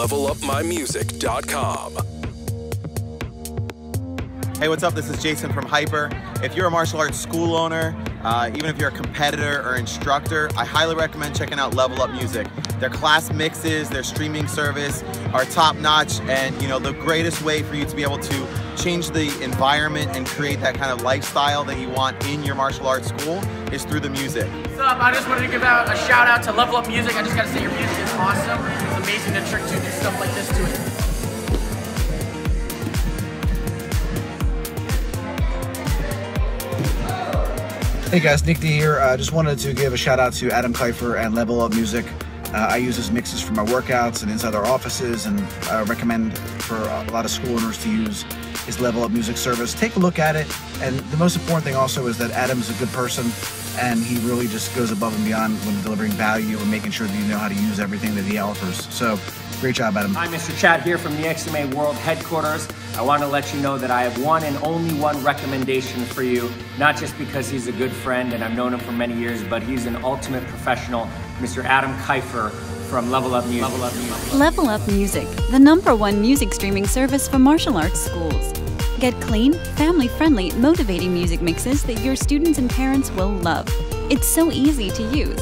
levelupmymusic.com. Hey, what's up? This is Jason from Hyper. If you're a martial arts school owner, uh, even if you're a competitor or instructor, I highly recommend checking out Level Up Music. Their class mixes, their streaming service are top notch, and you know the greatest way for you to be able to change the environment and create that kind of lifestyle that you want in your martial arts school is through the music. What's up? I just wanted to give out a shout out to Level Up Music. I just gotta say your music is awesome. It's amazing to trick to do stuff like this to it. Hey guys, Nick D here. I uh, just wanted to give a shout out to Adam Keifer and Level Up Music. Uh, I use his mixes for my workouts and inside our offices, and I recommend for a lot of school owners to use his Level Up Music service. Take a look at it, and the most important thing also is that Adam is a good person, and he really just goes above and beyond when delivering value and making sure that you know how to use everything that he offers. So, great job, Adam. Hi, Mike Chat here from the XMA World Headquarters. I want to let you know that I have one and only one recommendation for you, not just because he's a good friend and I've known him for many years, but he's an ultimate professional, Mr. Adam Keifer from Level Up Music. Level Up Music. Level Up Music, the number one music streaming service for martial arts schools. Get clean, family friendly, motivating music mixes that your students and parents will love. It's so easy to use.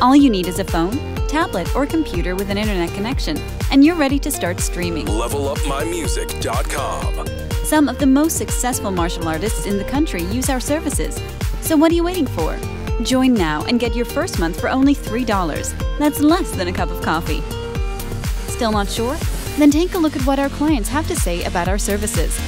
All you need is a phone, tablet, or computer with an internet connection, and you're ready to start streaming. Levelupmymusic.com. Some of the most successful martial artists in the country use our services. So what are you waiting for? Join now and get your first month for only $3. That's less than a cup of coffee. Still not sure? Then take a look at what our clients have to say about our services.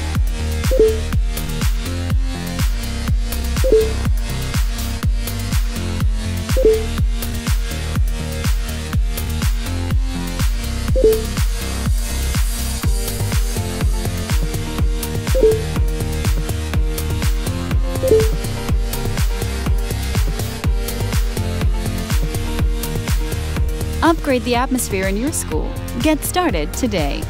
Upgrade the atmosphere in your school. Get started today.